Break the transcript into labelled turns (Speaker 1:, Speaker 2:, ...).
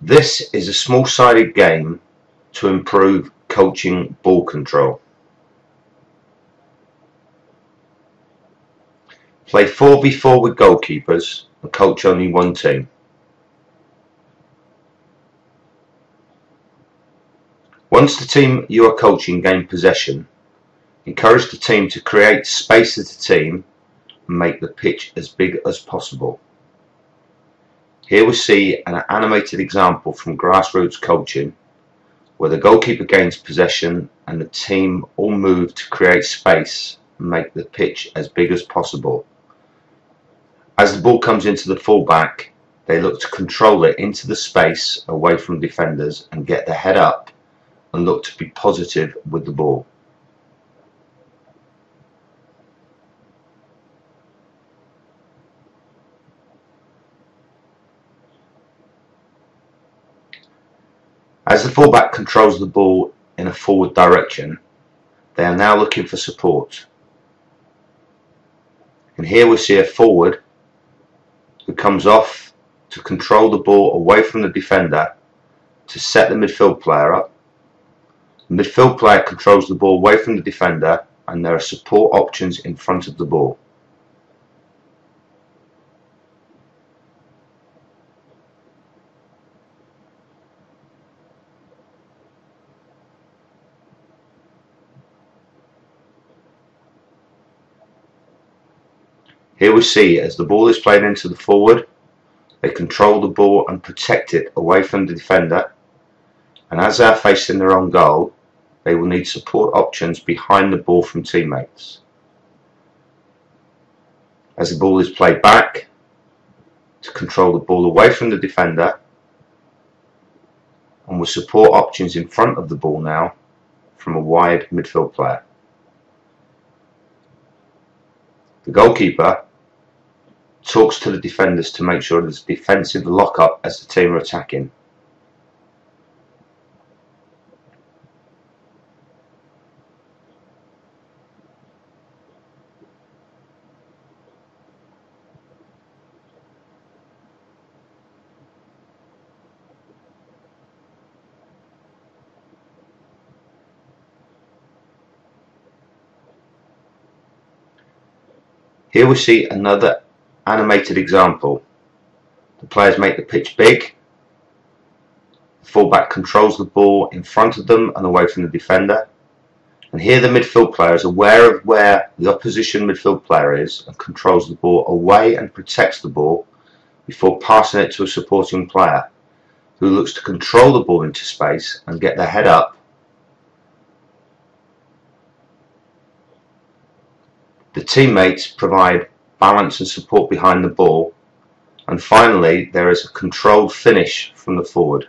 Speaker 1: This is a small-sided game to improve coaching ball control. Play 4v4 with goalkeepers and coach only one team. Once the team you are coaching gain possession, encourage the team to create space as a team and make the pitch as big as possible. Here we see an animated example from grassroots coaching where the goalkeeper gains possession and the team all move to create space and make the pitch as big as possible. As the ball comes into the fullback, they look to control it into the space away from defenders and get their head up and look to be positive with the ball. As the fullback controls the ball in a forward direction, they are now looking for support. And here we see a forward who comes off to control the ball away from the defender to set the midfield player up. The midfield player controls the ball away from the defender and there are support options in front of the ball. Here we see as the ball is played into the forward, they control the ball and protect it away from the defender and as they are facing their own goal, they will need support options behind the ball from teammates. As the ball is played back, to control the ball away from the defender and with support options in front of the ball now from a wide midfield player. The goalkeeper talks to the defenders to make sure there's defensive lock-up as the team are attacking. Here we see another animated example. The players make the pitch big. The fullback controls the ball in front of them and away from the defender. And here the midfield player is aware of where the opposition midfield player is and controls the ball away and protects the ball before passing it to a supporting player who looks to control the ball into space and get their head up The teammates provide balance and support behind the ball and finally there is a controlled finish from the forward.